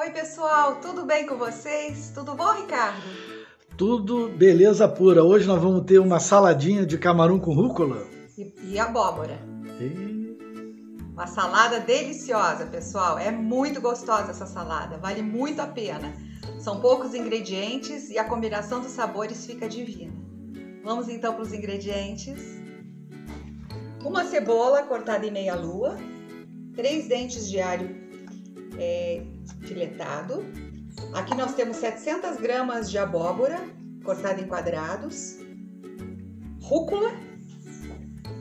Oi, pessoal, tudo bem com vocês? Tudo bom, Ricardo? Tudo beleza pura. Hoje nós vamos ter uma saladinha de camarão com rúcula. E, e abóbora. E... Uma salada deliciosa, pessoal. É muito gostosa essa salada, vale muito a pena. São poucos ingredientes e a combinação dos sabores fica divina. Vamos então para os ingredientes. Uma cebola cortada em meia lua, três dentes de alho é, filetado. Aqui nós temos 700 gramas de abóbora cortada em quadrados, rúcula,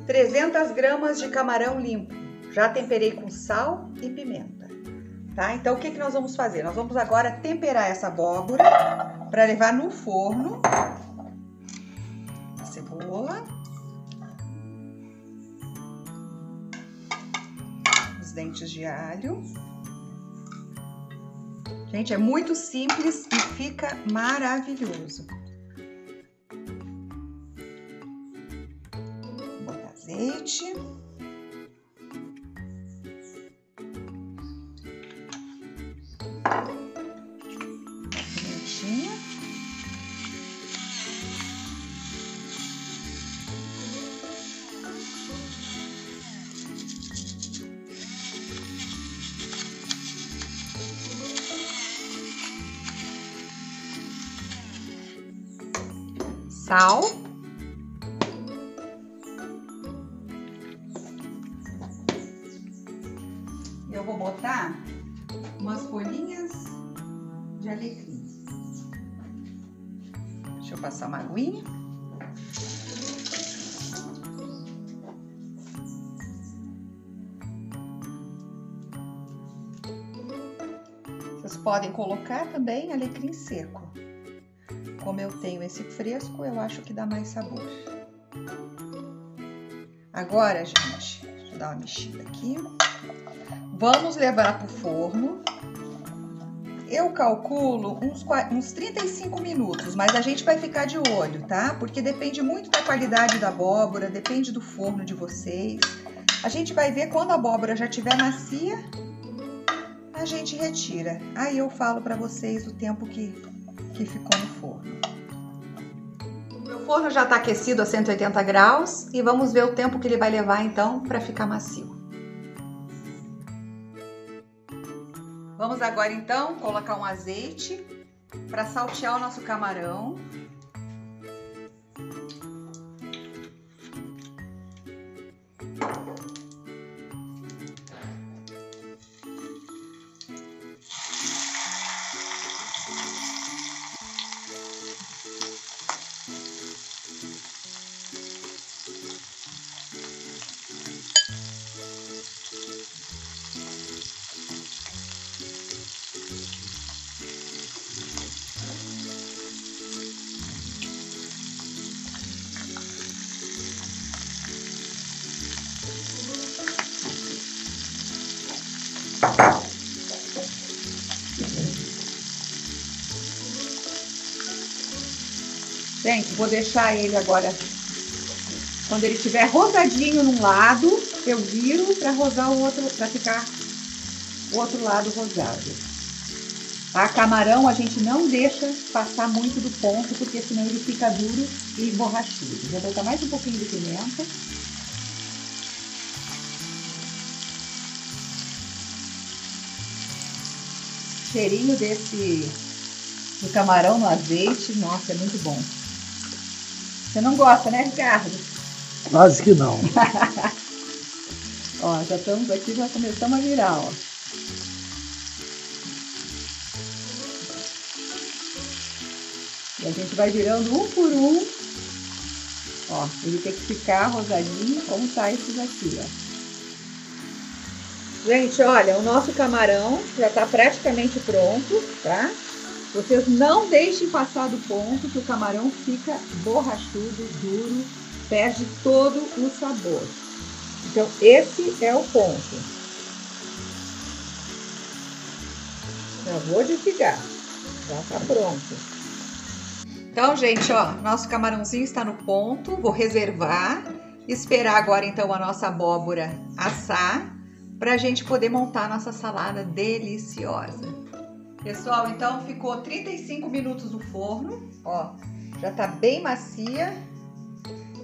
300 gramas de camarão limpo. Já temperei com sal e pimenta. Tá? Então o que, que nós vamos fazer? Nós vamos agora temperar essa abóbora para levar no forno. A cebola. Os dentes de alho. Gente, é muito simples e fica maravilhoso. Vou botar azeite. Sal. Eu vou botar umas folhinhas de alecrim. Deixa eu passar uma aguinha. Vocês podem colocar também alecrim seco. Como eu tenho esse fresco, eu acho que dá mais sabor. Agora, gente, deixa eu dar uma mexida aqui. Vamos levar para o forno. Eu calculo uns, uns 35 minutos, mas a gente vai ficar de olho, tá? Porque depende muito da qualidade da abóbora, depende do forno de vocês. A gente vai ver quando a abóbora já estiver macia, a gente retira. Aí eu falo para vocês o tempo que, que ficou no forno. O forno já está aquecido a 180 graus e vamos ver o tempo que ele vai levar então para ficar macio. Vamos agora então colocar um azeite para saltear o nosso camarão. Gente, vou deixar ele agora. Quando ele estiver rosadinho num lado, eu viro para rosar o outro, para ficar o outro lado rosado. A camarão a gente não deixa passar muito do ponto, porque senão ele fica duro e borrachudo. Vou botar mais um pouquinho de pimenta. Cheirinho desse do camarão no azeite, nossa, é muito bom. Você não gosta, né, Ricardo? Quase que não. ó, já estamos aqui, já começamos a virar, ó. E a gente vai virando um por um. Ó, ele tem que ficar rosadinho, como tá esses aqui, ó. Gente, olha, o nosso camarão já está praticamente pronto, tá? Vocês não deixem passar do ponto que o camarão fica borrachudo, duro, perde todo o sabor. Então, esse é o ponto. Já vou desligar. Já tá pronto. Então, gente, ó, nosso camarãozinho está no ponto. Vou reservar. Esperar agora, então, a nossa abóbora assar para a gente poder montar nossa salada deliciosa. Pessoal, então ficou 35 minutos no forno, ó, já tá bem macia.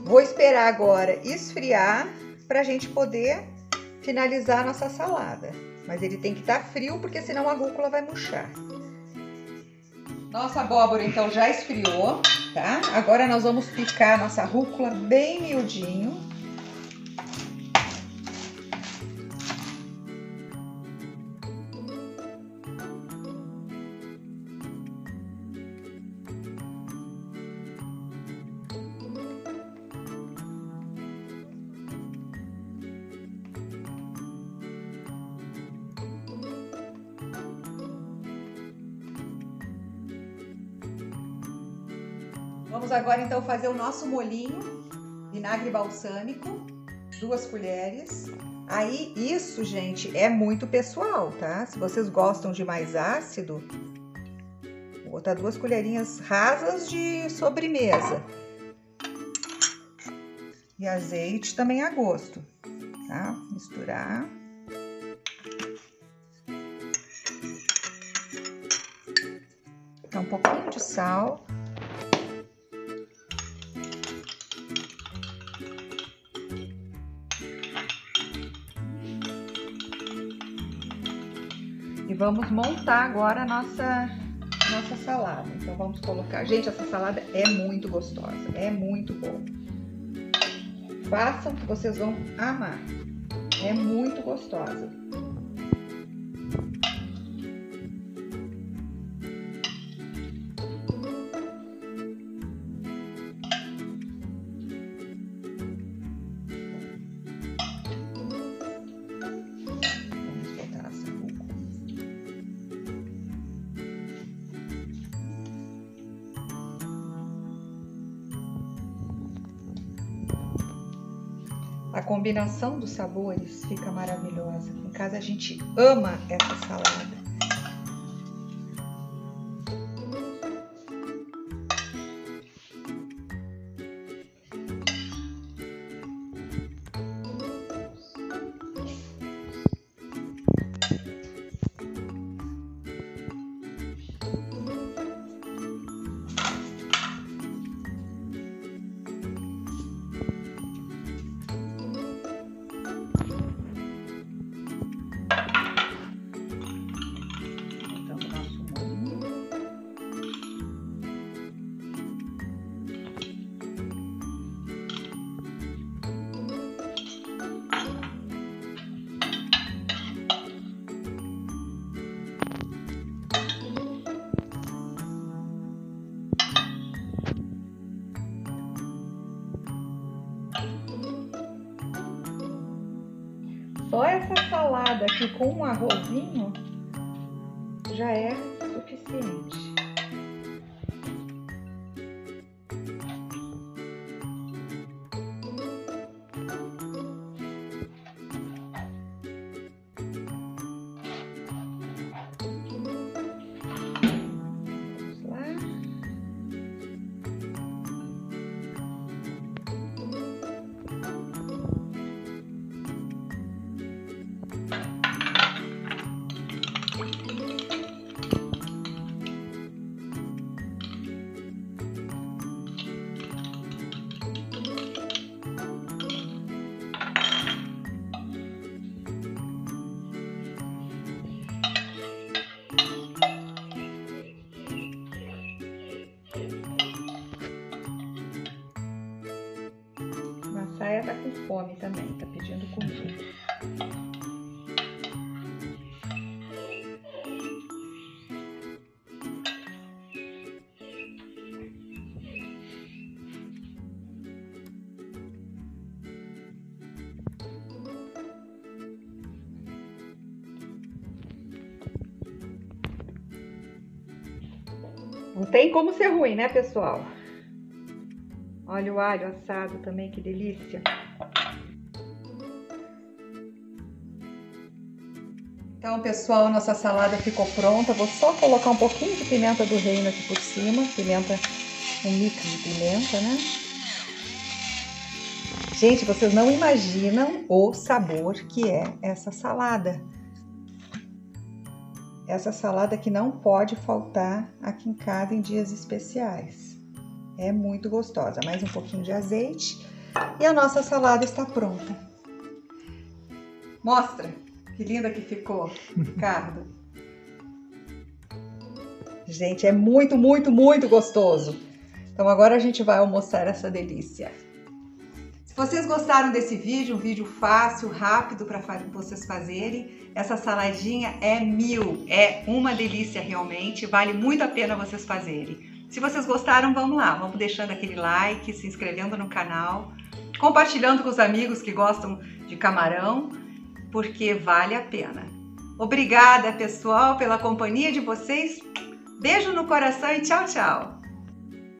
Vou esperar agora esfriar pra gente poder finalizar a nossa salada. Mas ele tem que estar tá frio, porque senão a rúcula vai murchar. Nossa abóbora, então, já esfriou, tá? Agora nós vamos picar nossa rúcula bem miudinho. Vamos agora então fazer o nosso molinho, vinagre balsâmico, duas colheres. Aí isso, gente, é muito pessoal, tá? Se vocês gostam de mais ácido, vou botar duas colherinhas rasas de sobremesa. E azeite também a gosto, tá? Misturar. Um pouquinho de sal. Vamos montar agora a nossa, nossa salada. Então vamos colocar. Gente, essa salada é muito gostosa, é muito boa. Façam que vocês vão amar. É muito gostosa. A combinação dos sabores fica maravilhosa. Em casa a gente ama essa salada. Só essa salada aqui com um arrozinho já é suficiente. Massaia tá com fome também, tá pedindo comida. Não tem como ser ruim, né, pessoal? Olha o alho assado também, que delícia. Então, pessoal, nossa salada ficou pronta. Vou só colocar um pouquinho de pimenta do reino aqui por cima. Pimenta, um mix de pimenta, né? Gente, vocês não imaginam o sabor que é essa salada. essa salada que não pode faltar aqui em casa em dias especiais. É muito gostosa. Mais um pouquinho de azeite e a nossa salada está pronta. Mostra que linda que ficou, Ricardo. Gente, é muito, muito, muito gostoso. Então agora a gente vai almoçar essa delícia. Se vocês gostaram desse vídeo, um vídeo fácil, rápido para vocês fazerem, essa saladinha é mil, é uma delícia realmente, vale muito a pena vocês fazerem. Se vocês gostaram, vamos lá, vamos deixando aquele like, se inscrevendo no canal, compartilhando com os amigos que gostam de camarão, porque vale a pena. Obrigada, pessoal, pela companhia de vocês. Beijo no coração e tchau, tchau!